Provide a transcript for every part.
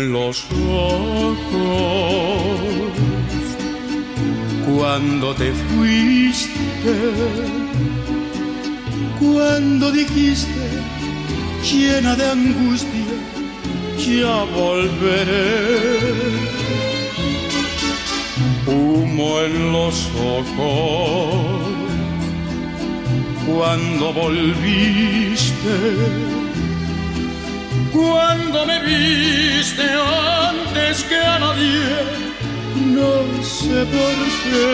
en los ojos cuando te fuiste, cuando dijiste llena de angustia, ya volveré. Humo en los ojos cuando volviste, cuando me viste antes que a nadie, no sé por qué.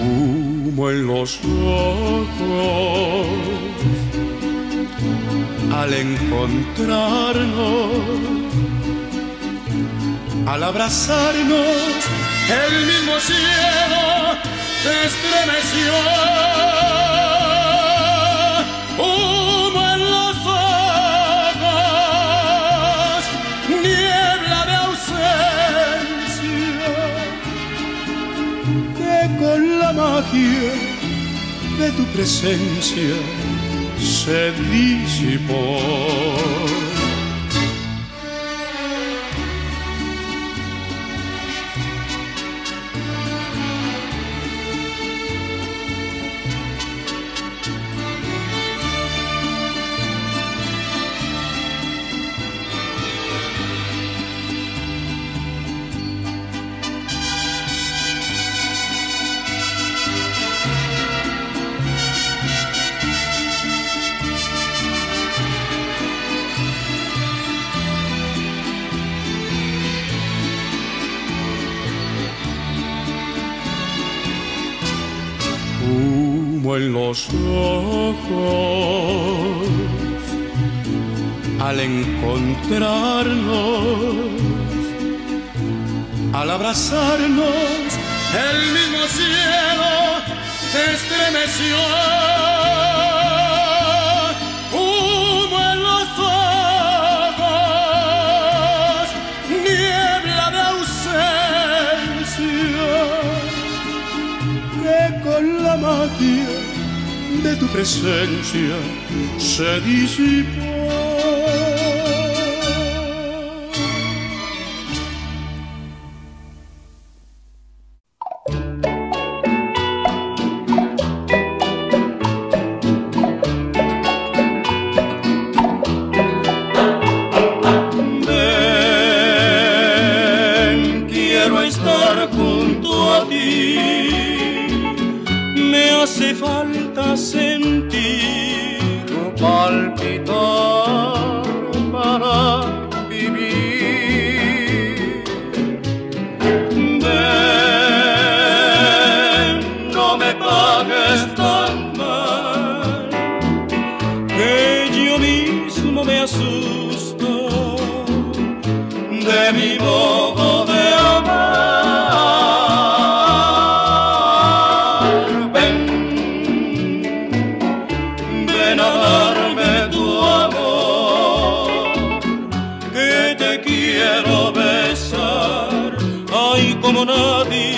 Humo en los ojos al encontrarnos, al abrazarnos, el mismo cielo se estremeció. Tu presencia se disipó. En los ojos al encontrarnos, al abrazarnos, el mismo cielo se estremeció. Tu presencia se disipó. limonadi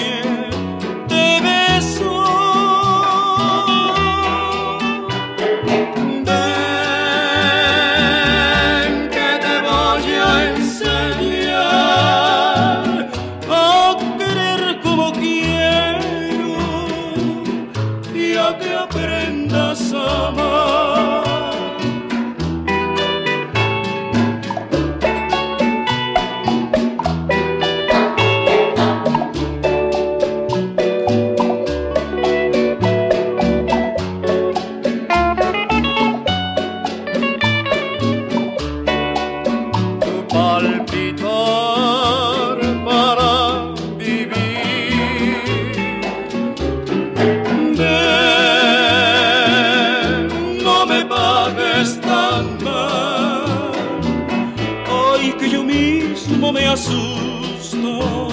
me asusto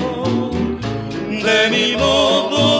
de mi modo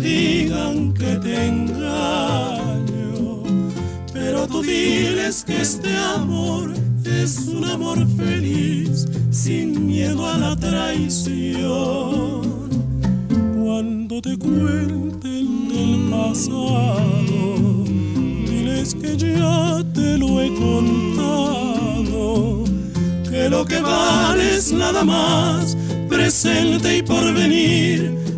digan que te engaño, pero tú diles que este amor es un amor feliz, sin miedo a la traición. Cuando te cuenten del pasado, diles que ya te lo he contado, que lo que vale es nada más presente y porvenir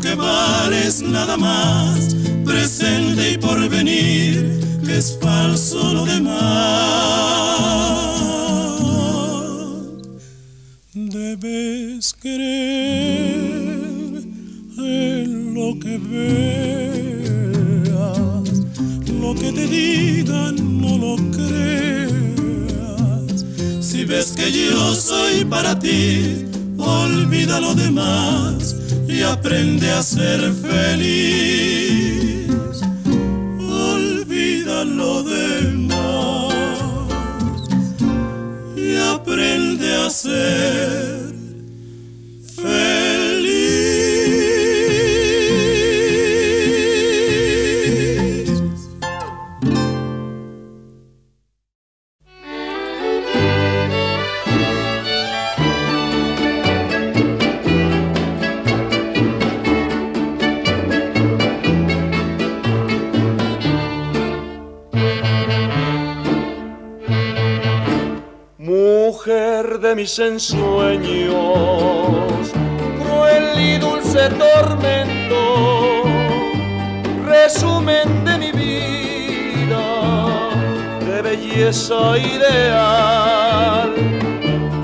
que vale es nada más, presente y por venir, que es falso lo demás. Debes creer en lo que veas, lo que te digan no lo creas. Si ves que yo soy para ti, olvida lo demás y aprende a ser feliz. Olvida lo demás y aprende a ser mis ensueños, cruel y dulce tormento, resumen de mi vida, de belleza ideal.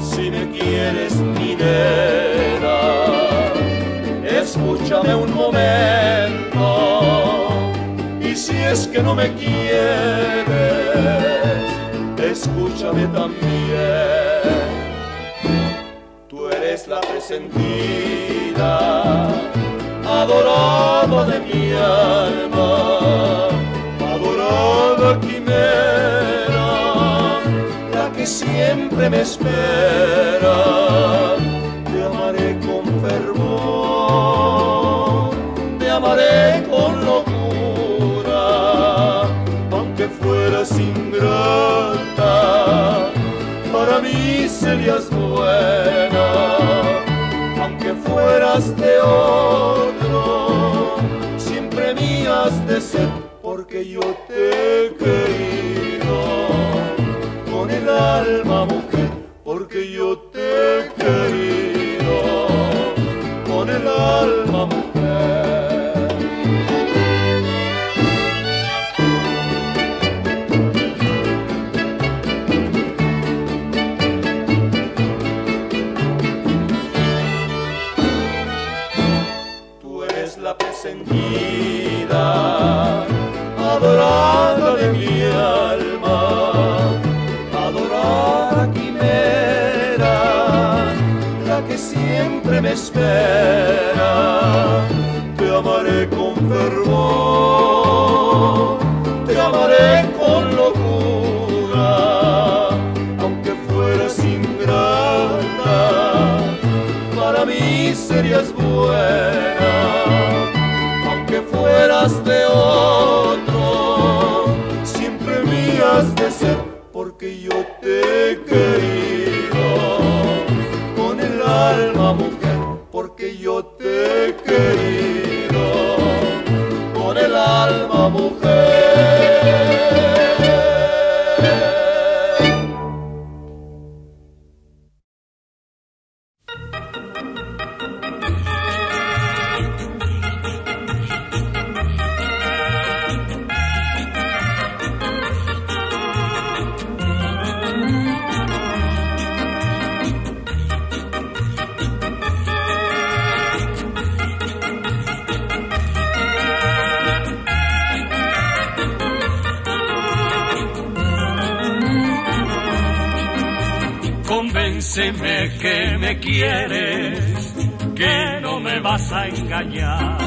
Si me quieres, minera, escúchame un momento, y si es que no me quieres, escúchame también la presentida, adorado de mi alma, adorada quimera, la que siempre me espera, te amaré con fervor, te amaré con locura, aunque fueras ingrata, para mí serías fueras de otro, siempre mías de ser, porque yo te he querido. Con el alma espera. Te amaré con fervor, te amaré con locura, aunque fueras ingrata, para mí serías buena, aunque fueras de otro, quieres, que no me vas a engañar.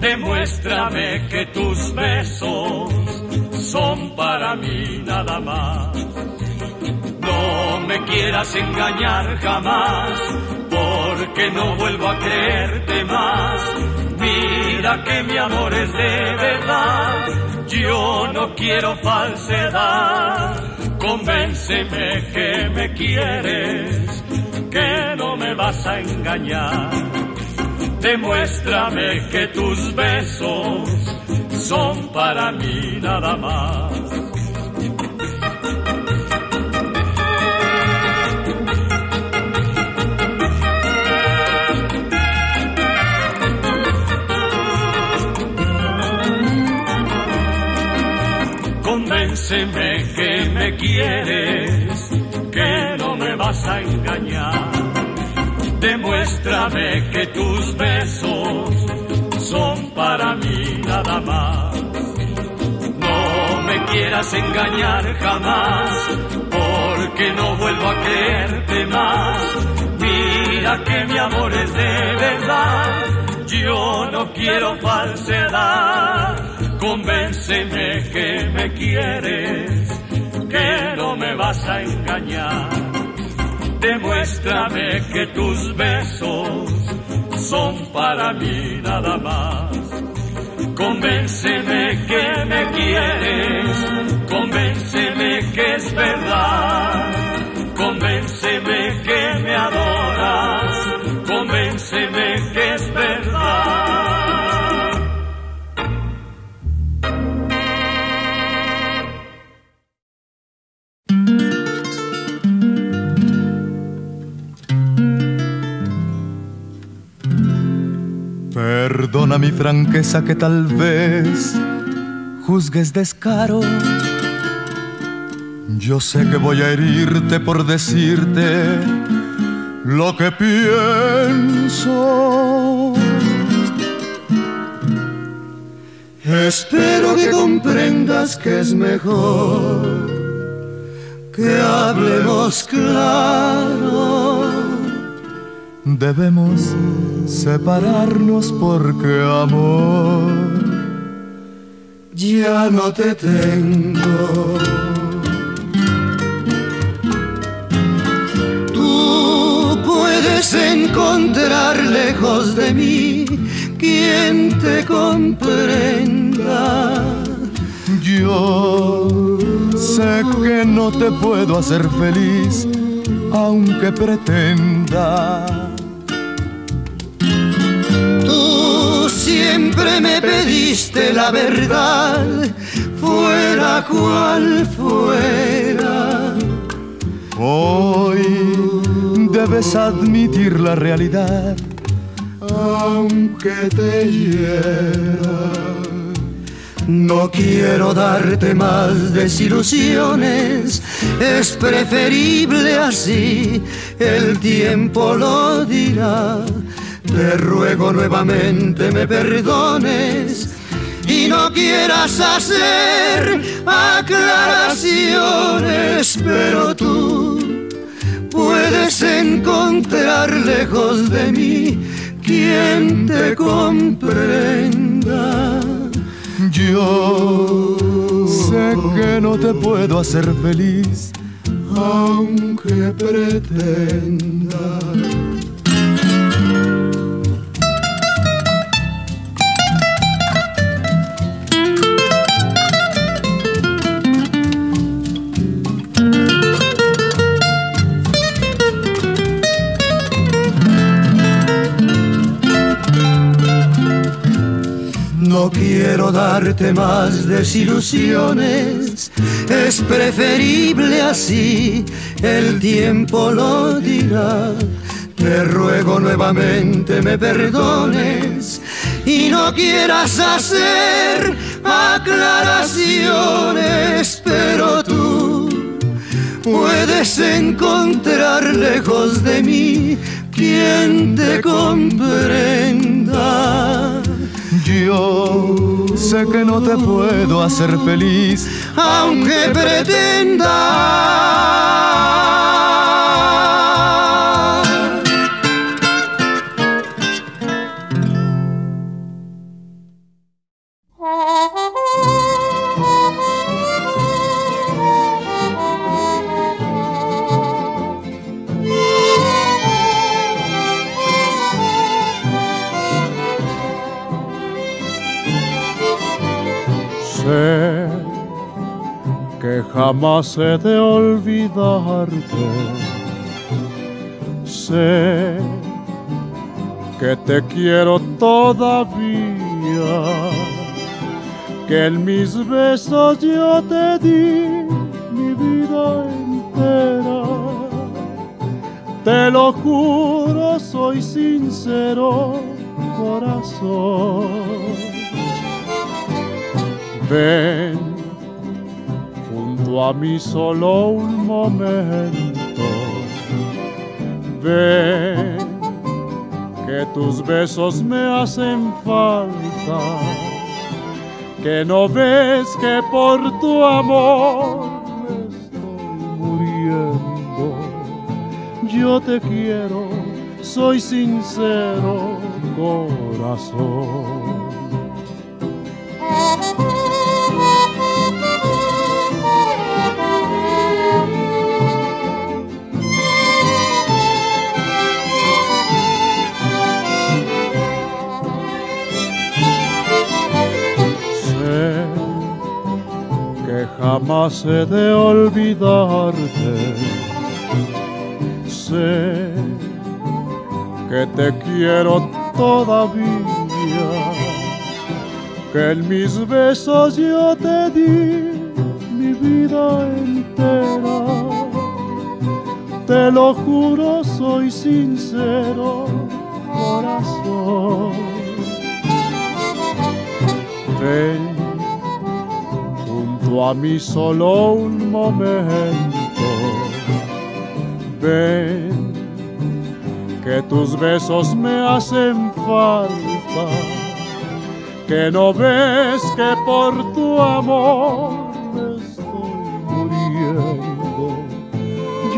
Demuéstrame que tus besos son para mí nada más. No me quieras engañar jamás, porque no vuelvo a creerte más. Mira que mi amor es de verdad, yo no quiero falsedad. Convénceme que me quieres, que no me vas a engañar. Demuéstrame que tus besos son para mí nada más. Convénceme que me quieres, que vas a engañar. Demuéstrame que tus besos son para mí nada más. No me quieras engañar jamás, porque no vuelvo a creerte más. Mira que mi amor es de verdad, yo no quiero falsedad. Convénceme que me quieres, que no me vas a engañar. Demuéstrame que tus besos son para mí nada más. Convénceme que me quieres, convénceme que es verdad. Convénceme que me adoras, Perdona mi franqueza que tal vez juzgues descaro. Yo sé que voy a herirte por decirte lo que pienso. Espero que comprendas que es mejor que hablemos claro. Debemos separarnos porque amor Ya no te tengo. Tú puedes encontrar lejos de mí quien te comprenda. Yo sé que no te puedo hacer feliz, aunque pretenda. Siempre me pediste la verdad, fuera cual fuera. Hoy debes admitir la realidad, aunque te hiera. No quiero darte más desilusiones, es preferible así, el tiempo lo dirá. Te ruego nuevamente me perdones y no quieras hacer aclaraciones, pero tú puedes encontrar lejos de mí quien te comprenda. Yo sé que no te puedo hacer feliz, aunque pretenda. No quiero darte más desilusiones, es preferible así, el tiempo lo dirá. Te ruego nuevamente me perdones y no quieras hacer aclaraciones, pero tú puedes encontrar lejos de mí quien te comprenda. Yo sé que no te puedo hacer feliz, aunque pretenda. Sé que jamás he de olvidarte. Sé que te quiero todavía. Que en mis besos yo te di mi vida entera. Te lo juro, soy sincero, corazón. Ven junto a mí solo un momento. Ven que tus besos me hacen falta. Que no ves que por tu amor me estoy muriendo. Yo te quiero, soy sincero, corazón. Jamás de olvidarte. Sé que te quiero todavía. Que en mis besos yo te di mi vida entera. Te lo juro, soy sincero, corazón. Ven junto a mí solo un momento. Ven que tus besos me hacen falta. Que no ves que por tu amor estoy muriendo.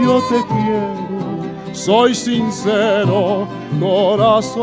Yo te quiero, soy sincero, corazón.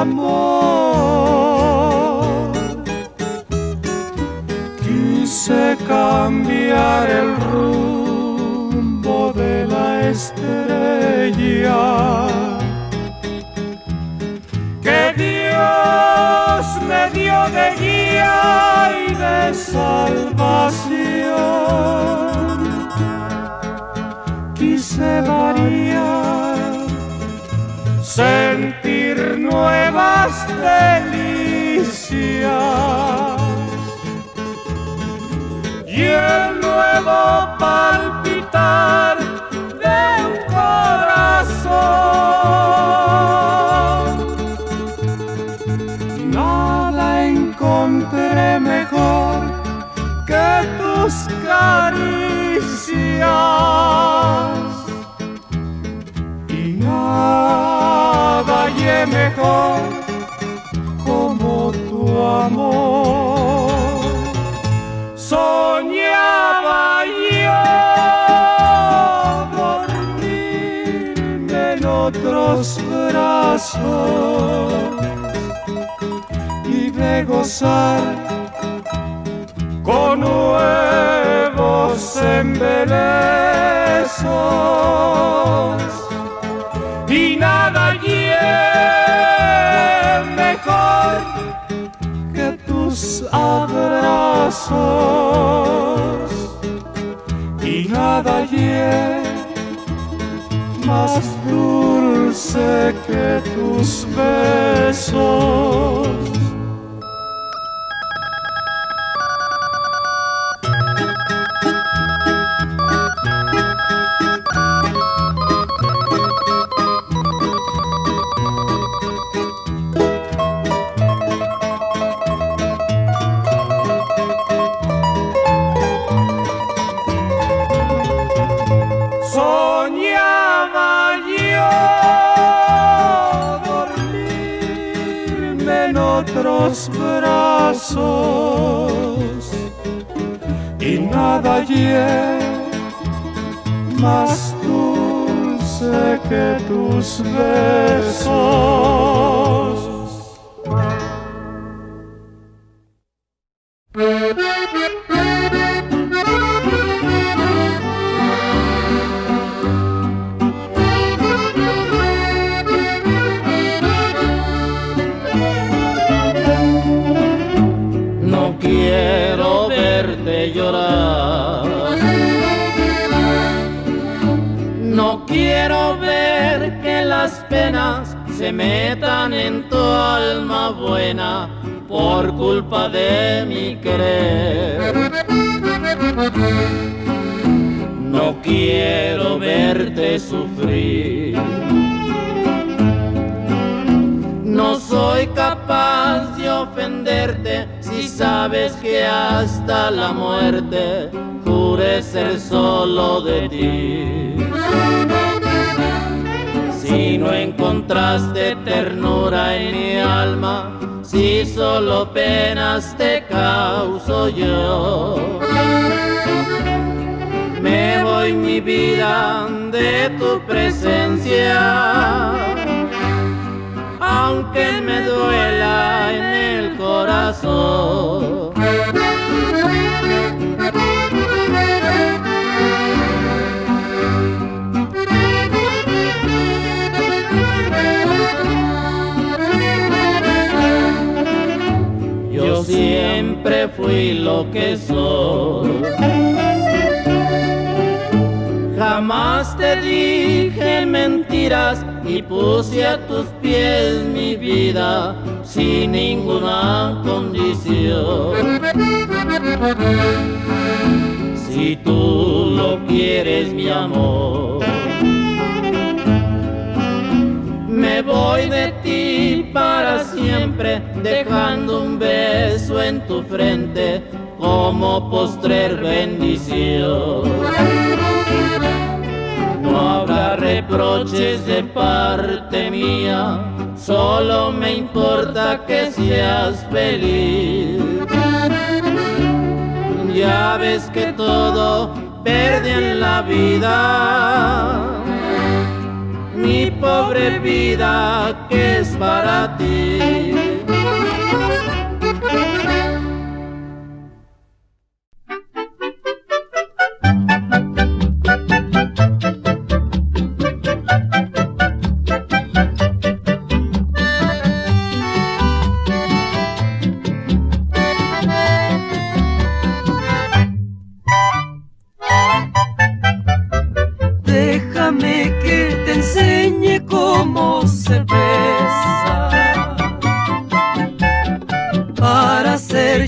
Amor. Quise cambiar el rumbo de la estrella que Dios me dio de guía y de salvación. Quise variar y el nuevo palpitar de un corazón. Nada encontré mejor que tus caricias nadie mejor brazos y de gozar con nuevos embelezos. Y nada allí mejor que tus abrazos. Y nada allí más dulce que tus besos. Allí más dulce que tus besos. Se metan en tu alma buena por culpa de mi querer. No quiero verte sufrir. No soy capaz de ofenderte si sabes que hasta la muerte jure ser solo de ti. Si no encontraste ternura en mi alma, si solo penas te causo yo. Me voy mi vida de tu presencia, aunque me duela en el corazón. Siempre fui lo que soy. Jamás te dije mentiras y puse a tus pies mi vida sin ninguna condición. Si tú lo quieres, mi amor, me voy de ti para siempre, dejando un beso en tu frente como postrer bendición. No habrá reproches de parte mía, solo me importa que seas feliz. Ya ves que todo perde en la vida mi pobre vida que es para ti.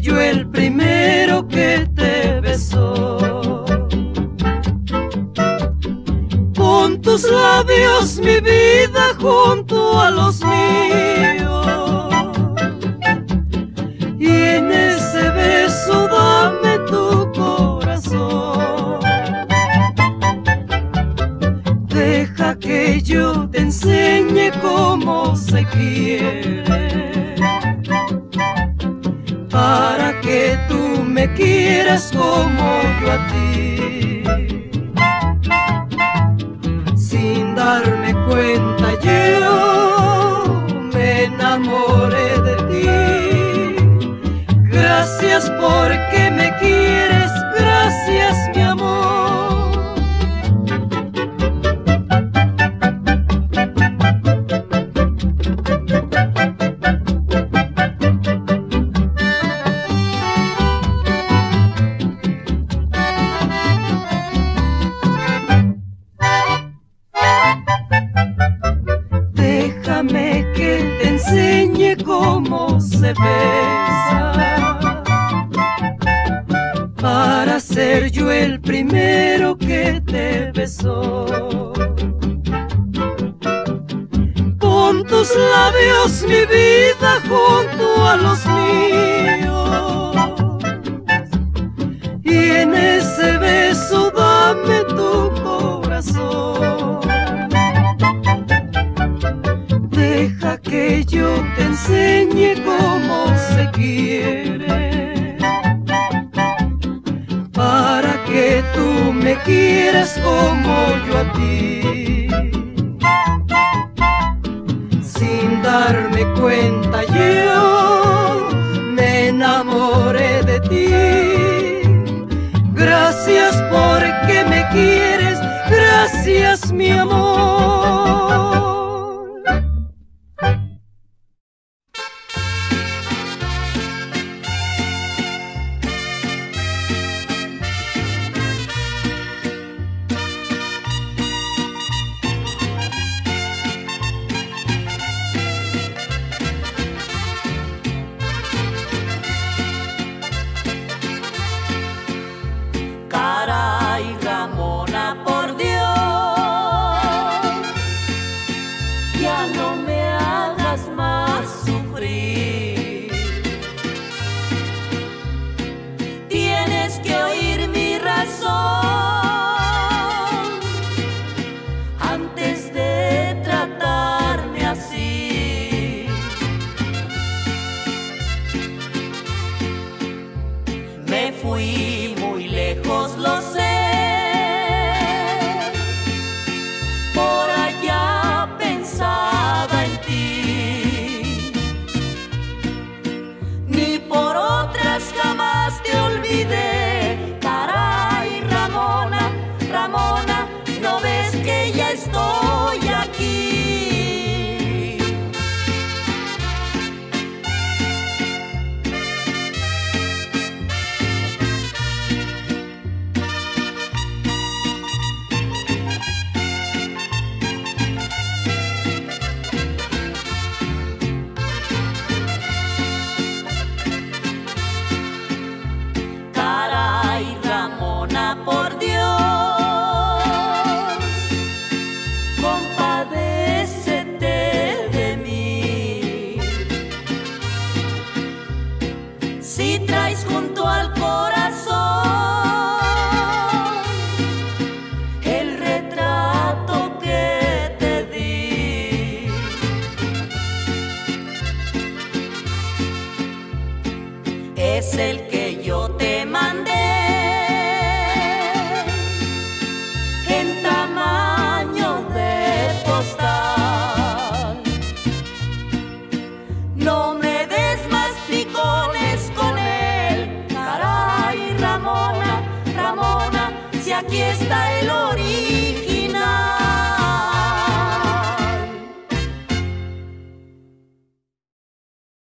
yo el primero.